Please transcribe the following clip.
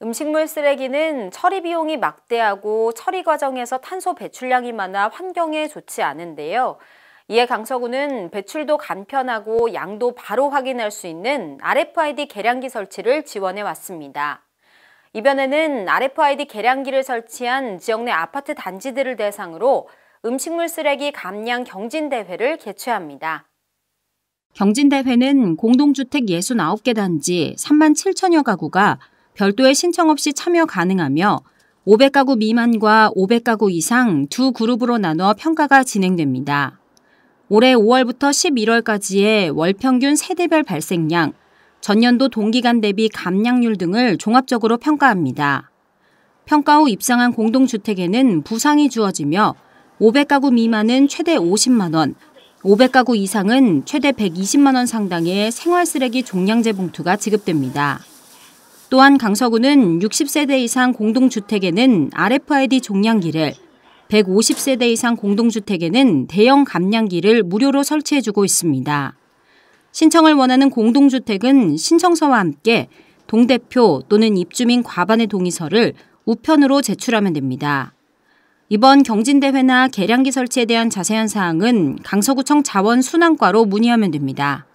음식물 쓰레기는 처리 비용이 막대하고 처리 과정에서 탄소 배출량이 많아 환경에 좋지 않은데요. 이에 강서구는 배출도 간편하고 양도 바로 확인할 수 있는 RFID 계량기 설치를 지원해 왔습니다. 이번에는 RFID 계량기를 설치한 지역 내 아파트 단지들을 대상으로 음식물 쓰레기 감량 경진대회를 개최합니다. 경진대회는 공동주택 69개 단지 3만 7천여 가구가 별도의 신청 없이 참여 가능하며 500가구 미만과 500가구 이상 두 그룹으로 나눠 평가가 진행됩니다. 올해 5월부터 11월까지의 월 평균 세대별 발생량, 전년도 동기간 대비 감량률 등을 종합적으로 평가합니다. 평가 후 입상한 공동주택에는 부상이 주어지며 500가구 미만은 최대 50만 원, 500가구 이상은 최대 120만 원 상당의 생활쓰레기 종량제 봉투가 지급됩니다. 또한 강서구는 60세대 이상 공동주택에는 RFID 종량기를, 150세대 이상 공동주택에는 대형 감량기를 무료로 설치해주고 있습니다. 신청을 원하는 공동주택은 신청서와 함께 동대표 또는 입주민 과반의 동의서를 우편으로 제출하면 됩니다. 이번 경진대회나 계량기 설치에 대한 자세한 사항은 강서구청 자원순환과로 문의하면 됩니다.